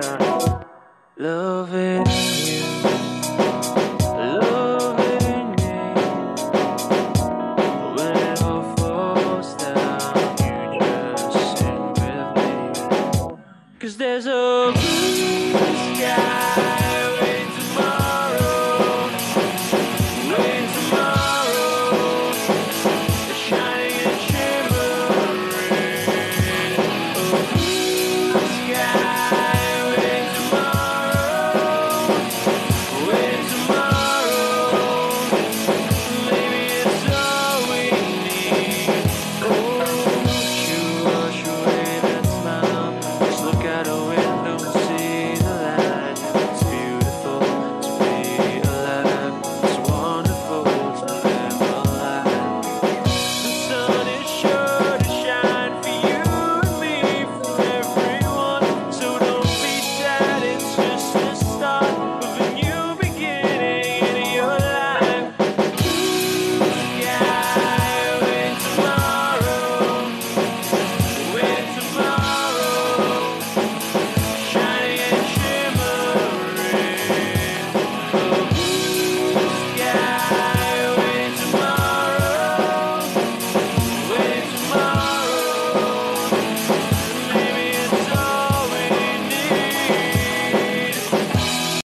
time. Love it.